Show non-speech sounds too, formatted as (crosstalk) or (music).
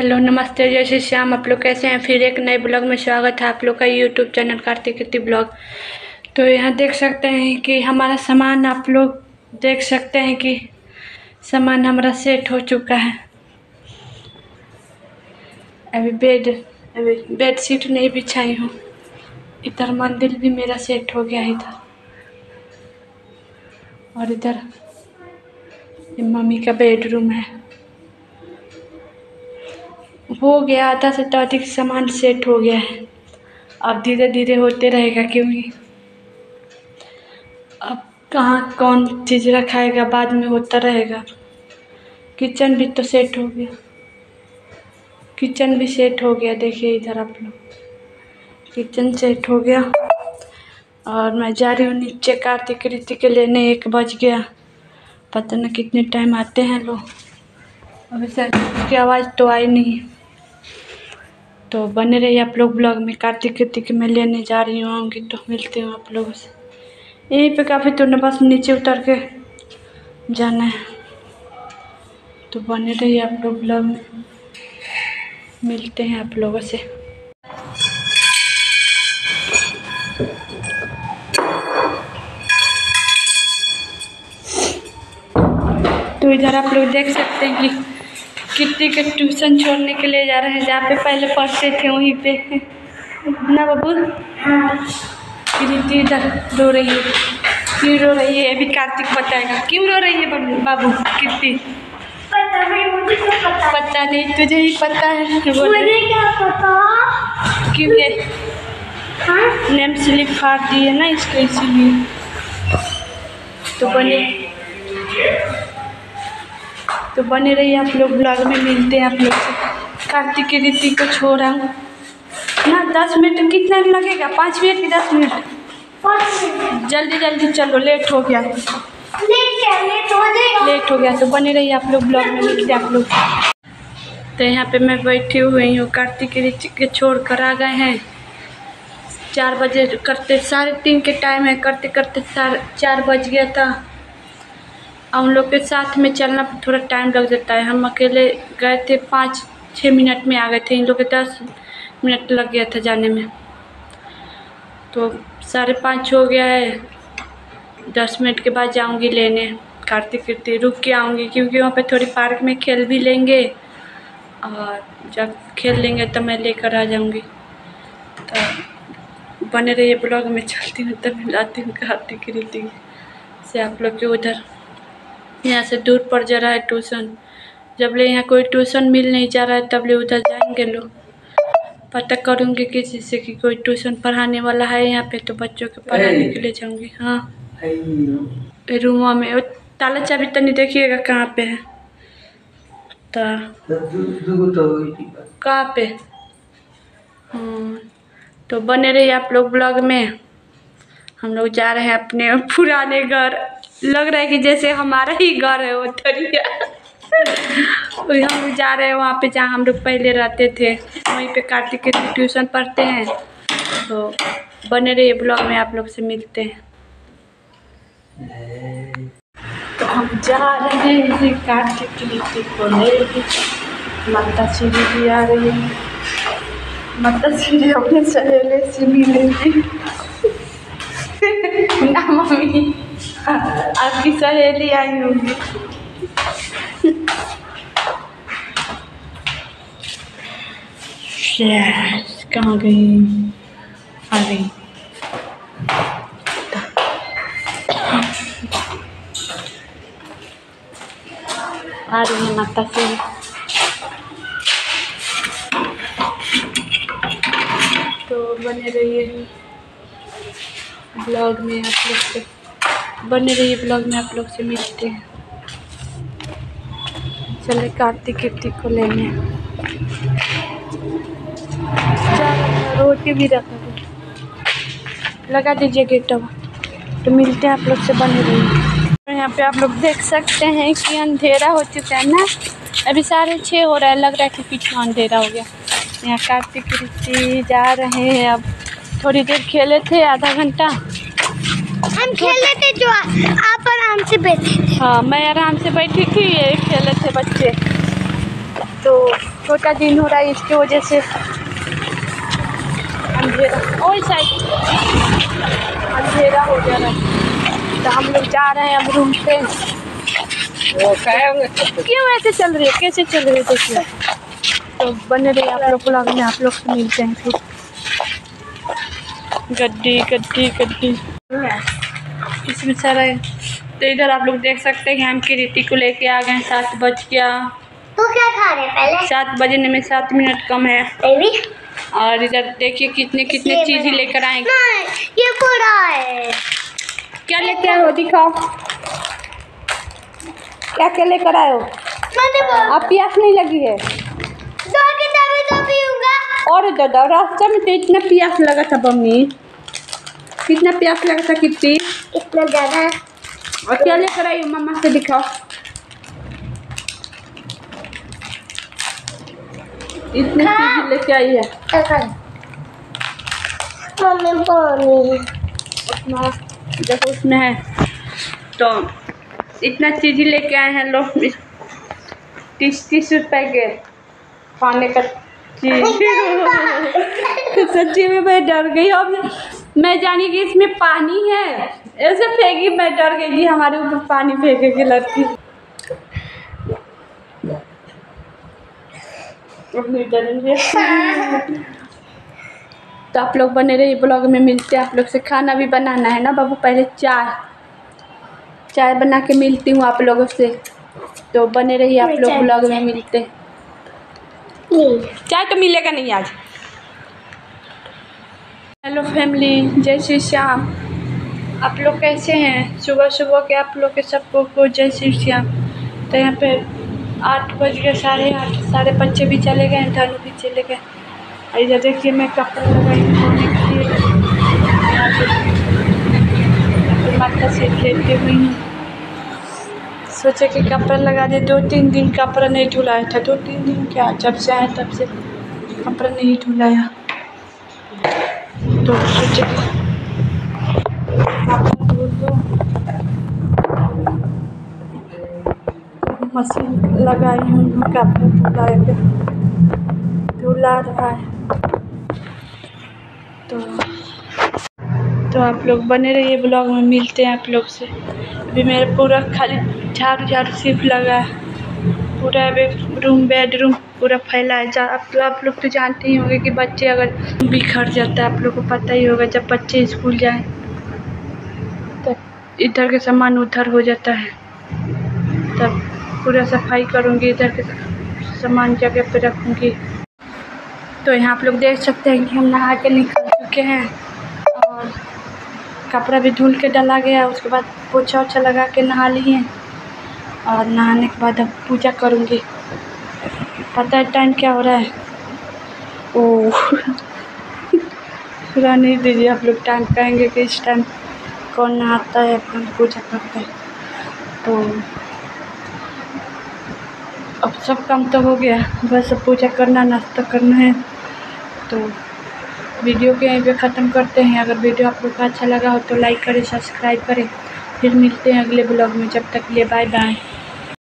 Hello, नमस्ते, जय श्री श्याम। आप लोग कैसे हैं? फिर एक नए ब्लॉग में स्वागत है आप लोग का YouTube channel Kartik Kirti blog. तो यहाँ देख सकते हैं कि हमारा सामान आप लोग देख सकते हैं कि सामान हमारा सेट हो चुका है। अभी बेड अभी बेड शीट नहीं बिछाई हूँ। इधर मंदिर भी मेरा सेट हो गया इधर। और इधर मम्मी का बेडरूम है। हो गया, आधा से तो अधिक सामान सेट हो गया है। अब धीरे धीरे होते रहेगा क्योंकि अब कहाँ कौन चीज़ रखाएगा, बाद में होता रहेगा। किचन भी तो सेट हो गया। किचन भी सेट हो गया, देखिए इधर आप लोग। किचन सेट हो गया। और मैं जा रही हूँ नीचे कार्तिक रीति के लेने, एक बज गया। पता न कितने टाइम आते हैं लोग। अभी सर की आवाज़ तो आई नहीं। तो बने रहिए आप लोग ब्लॉग में। कार्तिक कीर्तिक मैं लेने जा रही हूँ, आऊँगी तो मिलती हूँ आप लोगों से। यहीं पे काफ़ी दूर बस नीचे उतर के जाना है। तो बने रहिए आप लोग ब्लॉग में। मिलते हैं आप लोगों से। तो इधर आप लोग देख सकते हैं कि कितने के ट्यूशन छोड़ने के लिए जा रहे हैं जहाँ पे पहले पढ़ते थे वहीं पे। ना बाबू? कृति इधर रो रही है। क्यों रो रही है? अभी कार्तिक बताएगा। क्यों रो रही है बाबू? बाबू कृति पता नहीं पता पता नहीं तुझे ही पता है? मुझे क्या पता? क्योंकि हाँ? नेम स्लिप फाड़ दी है ना इसको इसीलिए। तो बने तो बने रहिए, आप लोग ब्लॉग में मिलते हैं आप लोग से। कार्तिक की रीति को छोड़ा। हूँ ना, दस मिनट, कितना लगेगा? पाँच मिनट की दस मिनट? जल्दी जल्दी, चलो लेट हो गया। लेट हो गया तो बने रहिए आप लोग ब्लॉग में, मिलते आप लोग। तो यहाँ पे मैं बैठी हुई हूँ कार्तिक रीति के छोड़ कर आ गए हैं। चार बजे करते, साढ़े तीन के टाइम है, करते करते चार बज गया था। और उन लोग के साथ में चलना थोड़ा टाइम लग जाता है। हम अकेले गए थे, पाँच छः मिनट में आ गए थे। इन लोग के दस मिनट लग गया था जाने में। तो साढ़े पाँच हो गया है। दस मिनट के बाद जाऊँगी लेने। कार्तिक कीर्ति रुक के आऊँगी क्योंकि वहाँ पे थोड़ी पार्क में खेल भी लेंगे। और जब खेल लेंगे तो मैं लेकर आ जाऊँगी। तो बने रहिए ब्लॉग में। चलती हूँ तब मिलाती हूँ कार्तिक कीर्ति से आप लोग के उधर। यहाँ से दूर पड़ जा रहा है ट्यूशन जब ले यहाँ कोई ट्यूशन मिल नहीं जा रहा है तब ले उधर जाएँगे लोग। पता करूँगी किसी से कि कोई ट्यूशन पढ़ाने वाला है यहाँ पे तो बच्चों के पढ़ाने के लिए जाऊँगी। हाँ। रूमा में। वो ताला चाबी तनी देखिएगा कहाँ पे है? तो। कहाँ पे? हाँ तो बने रहिए आप लोग ब्लॉग में। हम लोग जा रहे हैं अपने पुराने घर। लग रहा है कि जैसे हमारा ही घर है वो थरिया हम जा रहे हैं वहाँ पे जहाँ हम लोग पहले रहते थे, वहीं पे कार्तिक के ट्यूशन पढ़ते हैं। तो बने रहिए ब्लॉग में, आप लोग से मिलते हैं। तो हम जा रहे हैं कार्तिक की रीति को माता श्री भी आ रही है। माता श्री अपने सहेले से मिलेंगी। (laughs) ना मम्मी। आपकी सहेली आई होगी। कहाँ गई? आ गई। आ रही है माता से तो बने रहिए। ब्लॉग में आप लोग बने रहिए ब्लॉग में, आप लोग से मिलते हैं। चले कार्तिक कीर्ति को लेने। रोटी भी रखा लगा दीजिए गेट अब। तो मिलते हैं आप लोग से बने रहिए। तो यहाँ पे आप लोग देख सकते हैं कि अंधेरा हो चुका है ना। अभी साढ़े छः हो रहा है, लग रहा है कि पीछे अंधेरा हो गया। यहाँ कार्तिक ऋषि जा रहे हैं अब। थोड़ी देर खेले थे, आधा घंटा। हम खेले थे जो आप आराम से बैठे थे। हाँ मैं आराम से बैठी थी ये खेले थे बच्चे। तो छोटा दिन हो रहा है इसकी वजह से। अंधेरा। ओए साइड अंधेरा हो जा रहा है। तो हम लोग जा रहे हैं अब रूम पे। क्यों ऐसे चल रही है? कैसे चल रही है देखिए। तो बने रहिए आप लोग ब्लॉग में आप लोग से मिलते हैं फिर। गड्डी गड्डी गड्डी। इसमें सारा है। तो इधर आप लोग देख सकते हैं कि हम की रीति को लेके आ गए सात बज गया। तू क्या खा रहे पहले? सात बजने में सात मिनट कम है। और इधर देखिए कितने कितने चीज़ें लेकर आए। ये पूरा है। क्या लेके आए हो? दिखाओ। क्या क्या लेकर आए हो? आप प्यास नहीं लगी है? तो और दादा रास्ते में तो इतना प्यास लगा था मम्मी। कितना प्यास लगा था कितनी? इतना ज़्यादा और क्या लेकर आई हो मम्मा? से दिखाओ। इतनी चीज़ें लेके आई है। ऐसा मम्मी पानी उतना देखो उसमें है तो इतना चीज़ लेके आए हैं लोग तीस तीस रुपए के खाने का चीज़। सच्ची में मैं डर गई। अब मैं जानी कि इसमें पानी है। ऐसे फेंकी मैं डर गई कि हमारे ऊपर पानी फेंकेगी लड़की। तो आप लोग बने रहिए ब्लॉग में, मिलते हैं आप लोग से। खाना भी बनाना है ना बाबू? पहले चाय। चाय बना के मिलती हूँ आप लोगों से। तो बने रहिए आप लोग ब्लॉग में, मिलते चाय तो मिलेगा नहीं आज। हेलो फैमिली, जय श्री श्याम। आप लोग कैसे हैं? सुबह सुबह के आप लोग के सबको को जय श्री श्याम। तो यहाँ पे आठ बज गए, साढ़े आठ, साढ़े बच्चे भी चले गए धनु भी चले गए। इधर देखिए, मैं कपड़ा लगाई धोने माथा से लेटे हुई हूँ। सोचे कि कपड़ा लगा दे, दो तीन दिन कपड़ा नहीं धुलाया था, दो तीन दिन क्या, जब से आए तब से कपड़ा नहीं धुलाया। तो सोचे मशीन लगाई हूँ कपड़ा धुलाए के धुला रहा है। तो तो आप लोग बने रहिए ब्लॉग में, मिलते हैं आप लोग से। अभी मेरा पूरा खाली झाड़ू झाड़ू सिर्फ़ लगा है। पूरा अभी रूम बेडरूम पूरा फैला है। आप आप लोग तो जानते ही होंगे कि बच्चे अगर बिखर जाता है, आप लोग को पता ही होगा, जब बच्चे स्कूल जाएँ। तब इधर के सामान उधर हो जाता है। तब पूरा सफ़ाई करूँगी, इधर के सामान जगह पे रखूँगी। तो यहाँ आप लोग देख सकते हैं कि हम नहा के निकल चुके हैं और कपड़ा भी धुल के डाला गया, उसके बाद पोछा ओछा लगा के नहा लिए और नहाने के बाद अब पूजा करूँगी। पता है टाइम क्या हो रहा है? ओह (laughs) नहीं दीजिए आप लोग टाइम कहेंगे कि इस टाइम कौन आता है कौन पूजा करते है। तो अब सब काम तो हो गया, बस अब पूजा करना, नाश्ता करना है। तो वीडियो के यहीं पे ख़त्म करते हैं। अगर वीडियो आप लोग का अच्छा लगा हो तो लाइक करें, सब्सक्राइब करें। फिर मिलते हैं अगले ब्लॉग में, जब तक के लिए बाय बाय